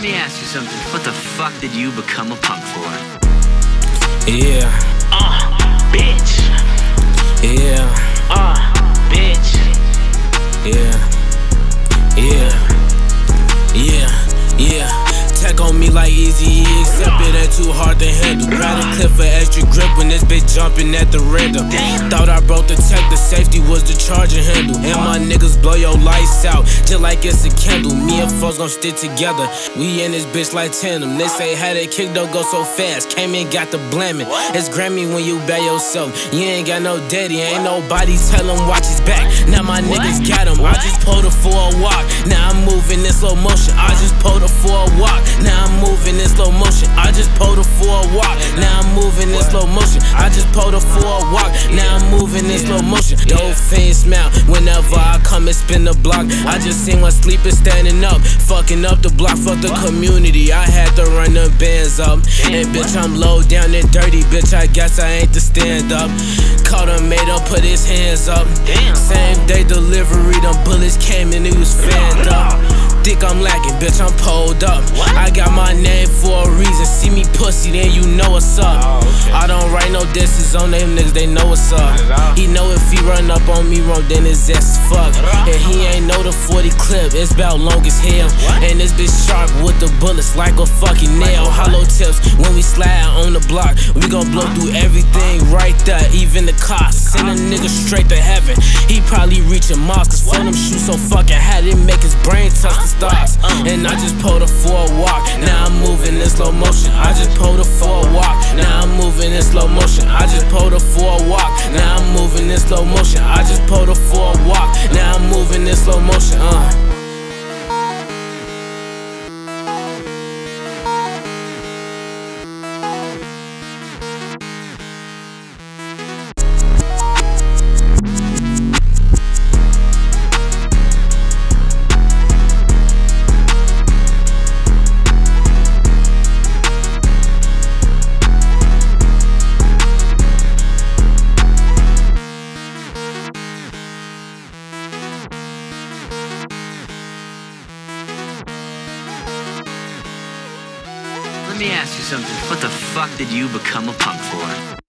me ask you something. What the fuck did you become a punk for? Yeah, Uh, bitch. yeah, Uh, bitch. yeah, yeah, yeah, yeah. Tech on me like easy, too hard to handle. Grab a clip for extra grip when this bitch jumping at the render. Thought I broke the tech, the safety was the charging handle. And my niggas blow your lights out, just like it's a candle. Me and folks gon' stick together. We in this bitch like tandem. They say how that kick don't go so fast. Came in, got the blaming. It's Grammy when you by yourself. You ain't got no daddy, ain't nobody tell him watch his back. Now my niggas got him. I just pulled a Wok. Now I'm moving in slow motion. I just pulled her for a Wok. Now I'm moving in slow motion. I just pulled her for a Wok. Now I'm moving in slow motion. I just pulled her for a Wok. Now I'm moving in slow motion. Old fiend smile whenever I come and spin the block. I just seen my sleeper standing up, fucking up the block. Fuck the community. I had to run the bands up. And bitch, I'm low down and dirty. Bitch, I guess I ain't the stand up. Caught him, made him put his hands up. Damn. Same day delivery, them bullets came and he was fanned up. Think I'm lacking, bitch, I'm pulled up. I got my name for a reason. See me pussy, then you know what's up. I don't write no disses on them niggas, they know what's up. He know if he run up on me wrong, then his ass is fuck. And he ain't know the 40 clip, it's about long as hell. And this bitch sharp the bullets like a fucking nail. Hollow tips when we slide on the block. We gon' blow through everything right there, even the cops. Send a nigga straight to heaven. He probably reaching Mars, cause for them shoes so fucking hot, it make his brain touch the stars. And I just pulled a Wok. Now I'm moving in slow motion. I just pulled a Wok. Now I'm moving in slow motion. I just pulled a Wok. Now I'm moving in slow motion. I just pulled a Wok. Now I'm moving in slow motion. Uh. Let me ask you something. What the fuck did you become a punk for?